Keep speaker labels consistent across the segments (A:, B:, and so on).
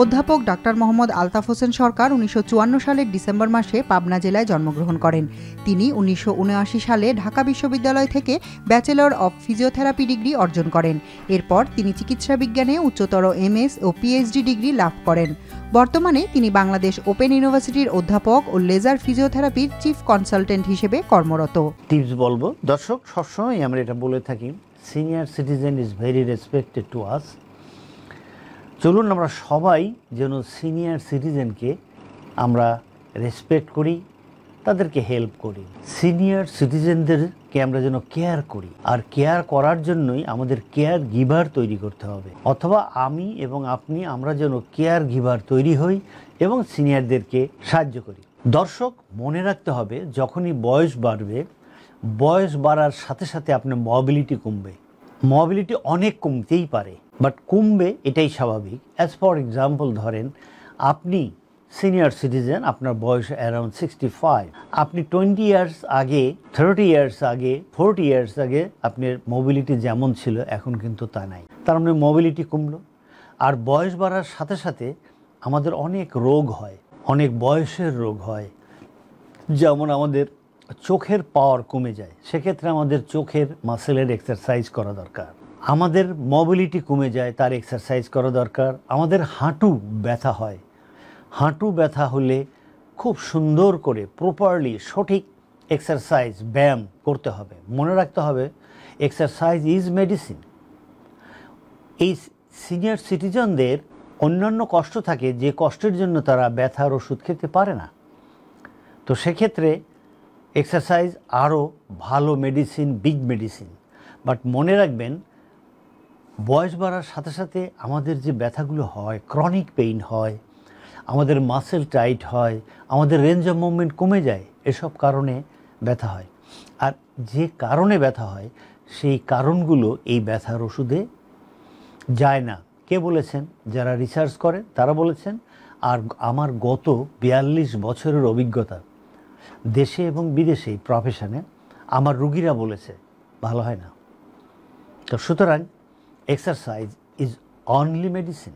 A: অধ্যাপক ডাক্তার মোহাম্মদ আলতাফ হোসেন সরকার উনিশশো চুয়ান্ন সালের ডিসেম্বর মাসে পাবনা জেলায় জন্মগ্রহণ করেন। তিনি উনিশশো সালে ঢাকা বিশ্ববিদ্যালয় থেকে ব্যাচেলর অব ফিজিওথেরাপি ডিগ্রি অর্জন করেন। এরপর তিনি চিকিৎসা বিজ্ঞানে উচ্চতর এমএস ও পিএইচডি ডিগ্রি লাভ করেন। বর্তমানে তিনি বাংলাদেশ ওপেন ইউনিভার্সিটির অধ্যাপক ও লেজার ফিজিওথেরাপির চিফ কনসালটেন্ট হিসেবে কর্মরত।
B: টিপস বলব, দর্শক সবসময় আমরা এটা বলে থাকি, senior citizen is very respected to us. চলুন আমরা সবাই যেন সিনিয়র সিটিজেনকে আমরা রেসপেক্ট করি, তাদেরকে হেল্প করি। সিনিয়র সিটিজেনদেরকে আমরা যেন কেয়ার করি। আর কেয়ার করার জন্যই আমাদের কেয়ার গিভার তৈরি করতে হবে। অথবা আমি এবং আপনি আমরা যেন কেয়ার গিভার তৈরি হই এবং সিনিয়রদেরকে সাহায্য করি। দর্শক, মনে রাখতে হবে, যখনই বয়স বাড়বে, বয়স বাড়ার সাথে সাথে আপনার মবিলিটি কমবে। মবিলিটি অনেক কমতেই পারে। বাট কমবে এটাই স্বাভাবিক। অ্যাজ ফর এক্সাম্পল ধরেন, আপনি সিনিয়র সিটিজেন আপনার বয়স অ্যারাউন্ড সিক্সটি ফাইভ আপনি টোয়েন্টি ইয়ার্স আগে থার্টি ইয়ার্স আগে ফোরটি ইয়ার্স আগে আপনার মোবিলিটি যেমন ছিল, এখন কিন্তু তা নাই। তার মানে মোবিলিটি কমলো। আর বয়স বাড়ার সাথে সাথে আমাদের অনেক রোগ হয়, অনেক বয়সের রোগ হয়। যেমন আমাদের চোখের পাওয়ার কমে যায়। সেক্ষেত্রে আমাদের চোখের মাসেলের এক্সারসাইজ করা দরকার। আমাদের মোবিলিটি কমে যায়, তার এক্সারসাইজ করা দরকার, আমাদের হাঁটু ব্যথা হয়। হাঁটু ব্যথা হলে খুব সুন্দর করে প্রপারলি সঠিক এক্সারসাইজ ব্যায়াম করতে হবে। মনে রাখতে হবে এক্সারসাইজ ইজ মেডিসিন এই সিনিয়র সিটিজনদের অন্যান্য কষ্ট থাকে, যে কষ্টের জন্য তারা ব্যথার ওষুধ খেতে পারে না। তো সেক্ষেত্রে এক্সারসাইজ আরও ভালো মেডিসিন বিগ মেডিসিন বাট মনে রাখবেন বয়স বাড়ার সাথে সাথে আমাদের যে ব্যথাগুলো হয় ক্রনিক পেইন হয়, আমাদের মাসেল টাইট হয়, আমাদের রেঞ্জ অফ মুভমেন্ট কমে যায়, এসব কারণে ব্যথা হয়। আর যে কারণে ব্যথা হয়, সেই কারণগুলো এই ব্যথার ওষুধে যায় না। কে বলেছেন? যারা রিসার্চ করে, তারা বলেছেন, আর আমার গত বিয়াল্লিশ বছরের অভিজ্ঞতা দেশে এবং বিদেশে প্রফেশনে আমার রুগীরা বলেছে, ভালো হয় না। তো সুতরাং exercise is only medicine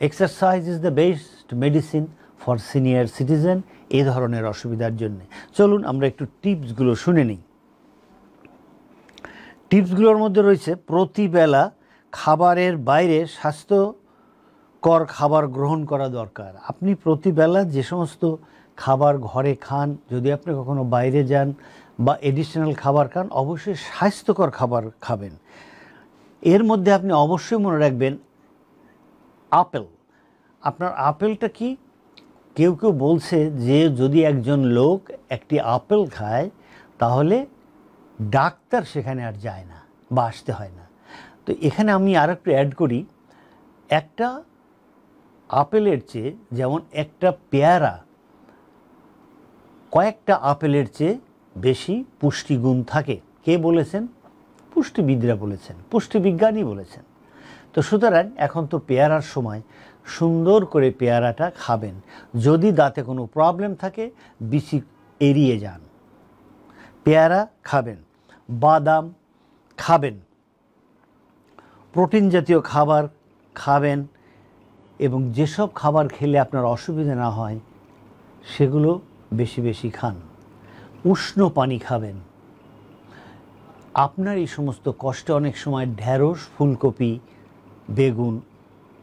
B: exercise is the best medicine for senior citizen এই ধরনের অসুবিধার জন্য। চলুন আমরা একটু টিপসগুলো শুনে নিই। টিপসগুলোর মধ্যে রয়েছে প্রতিবেলা খাবারের বাইরে স্বাস্থ্যকর খাবার গ্রহণ করা দরকার। আপনি প্রতিবেলা যে সমস্ত খাবার ঘরে খান, যদি আপনি কখনো বাইরে যান বা এডিশনাল খাবার খান, অবশ্যই স্বাস্থ্যকর খাবার খাবেন। এর মধ্যে আপনি অবশ্যই মনে রাখবেন আপেল। আপনার আপেলটা কি? কেউ কেউ বলছে যে যদি একজন লোক একটি আপেল খায়, তাহলে ডাক্তার সেখানে আর যায় না বা আসতে হয় না। তো এখানে আমি আর একটু অ্যাড করি, একটা আপেলের চেয়ে যেমন একটা পেয়ারা কয়েকটা আপেলের চেয়ে বেশি পুষ্টিগুণ থাকে। কে বলেছেন? পুষ্টিবিদরা বলেছেন, পুষ্টিবিজ্ঞানী বলেছেন। তো সুতরাং এখন তো পেয়ারার সময়, সুন্দর করে পেয়ারাটা খাবেন। যদি দাঁতে কোনো প্রবলেম থাকে, বিচি এড়িয়ে যান। পেয়ারা খাবেন, বাদাম খাবেন, প্রোটিন জাতীয় খাবার খাবেন এবং যেসব খাবার খেলে আপনার অসুবিধা না হয়, সেগুলো বেশি বেশি খান। উষ্ণ পানি খাবেন। আপনার এই সমস্ত কষ্টে অনেক সময় ঢ্যাঁড়স ফুলকপি, বেগুন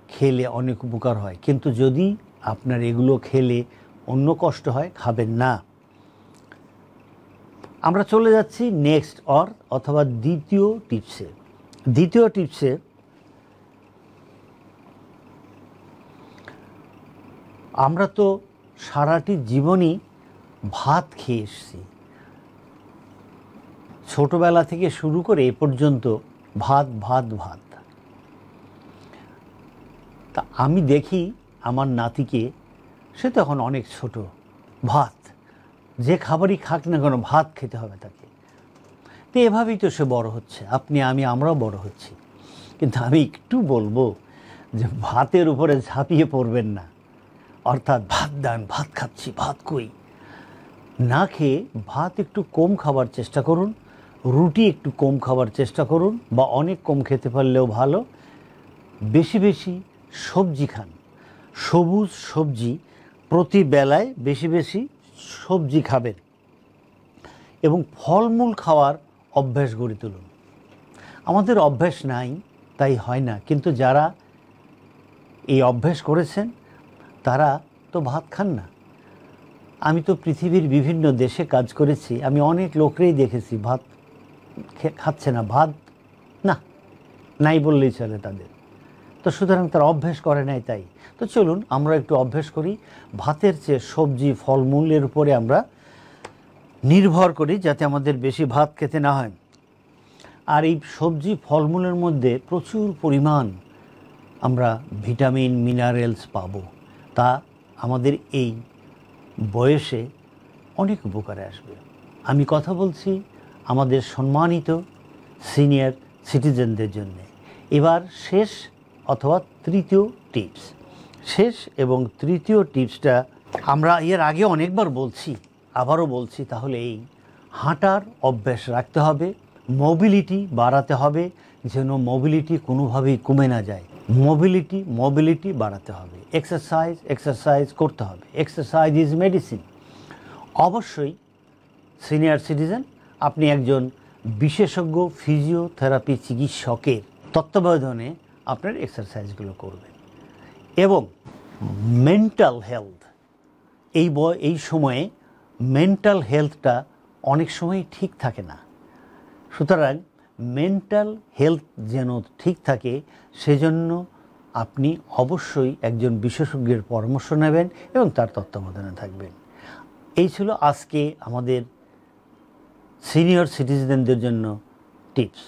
B: খেলে অনেক উপকার হয়। কিন্তু যদি আপনার এগুলো খেলে অন্য কষ্ট হয়, খাবেন না। আমরা চলে যাচ্ছি নেক্সট অর অথবা দ্বিতীয় টিপসে দ্বিতীয় টিপসে আমরা তো সারাটি জীবনই ভাত খেয়ে এসছি। ছোটবেলা থেকে শুরু করে এ পর্যন্ত ভাত ভাত ভাত। তা আমি দেখি আমার নাতিকে, সে তখন অনেক ছোট, ভাত, যে খাবারই খাক না কেন ভাত খেতে হবে তাকে। তো এভাবেই তো সে বড় হচ্ছে, আপনি, আমি, আমরাও বড় হচ্ছি। কিন্তু আমি একটু বলব যে ভাতের উপরে ঝাঁপিয়ে পড়বেন না। অর্থাৎ ভাত দেন, ভাত খাচ্ছি, ভাত কই। না খেয়ে ভাত একটু কম খাবার চেষ্টা করুন রুটি একটু কম খাবার চেষ্টা করুন বা অনেক কম খেতে পারলেও ভালো। বেশি বেশি সবজি খান। সবুজ সবজি প্রতি বেলায় বেশি বেশি সবজি খাবেন এবং ফলমূল খাওয়ার অভ্যাস গড়ে তুলুন। আমাদের অভ্যাস নাই, তাই হয় না। কিন্তু যারা এই অভ্যাস করেছেন, তারা তো ভাত খান না। আমি তো পৃথিবীর বিভিন্ন দেশে কাজ করেছি, আমি অনেক লোকরেই দেখেছি ভাত খাচ্ছে না, ভাত? না, নাই বললেই চলে তাদের। তো সুতরাং তারা অভ্যেস করে নাই তাই। তো চলুন, আমরা একটু অভ্যেস করি। ভাতের চেয়ে সবজি ফলমূলের উপরে আমরা নির্ভর করি, যাতে আমাদের বেশি ভাত খেতে না হয়। আর এই সবজি ফলমূলের মধ্যে প্রচুর পরিমাণ আমরা ভিটামিন, মিনারেলস পাবো। তা আমাদের এই বয়সে অনেক উপকারে আসবে। আমি কথা বলছি আমাদের সম্মানিত সিনিয়র সিটিজেনদের জন্য। এবার শেষ অথবা তৃতীয় টিপস। শেষ এবং তৃতীয় টিপসটা আমরা এর আগে অনেকবার বলছি, আবারও বলছি, তাহলে এই হাঁটার অভ্যাস রাখতে হবে মোবিলিটি বাড়াতে হবে, যেন মোবিলিটি কোনোভাবেই কমে না যায়। মোবিলিটি মোবিলিটি বাড়াতে হবে। এক্সারসাইজ এক্সারসাইজ করতে হবে। এক্সারসাইজ ইজ মেডিসিন অবশ্যই সিনিয়র সিটিজেন আপনি একজন বিশেষজ্ঞ ফিজিওথেরাপি চিকিৎসকের তত্ত্বাবধানে আপনার এক্সারসাইজগুলো করবেন। এবং মেন্টাল হেলথ এই বয়, এই সময়ে মেন্টাল হেলথটা অনেক সময় ঠিক থাকে না। সুতরাং মেন্টাল হেলথ যেন ঠিক থাকে, সেজন্য আপনি অবশ্যই একজন বিশেষজ্ঞের পরামর্শ নেবেন এবং তার তত্ত্বাবধানে থাকবেন। এই ছিল আজকে আমাদের সিনিয়র সিটিজেনদের জন্য টিপস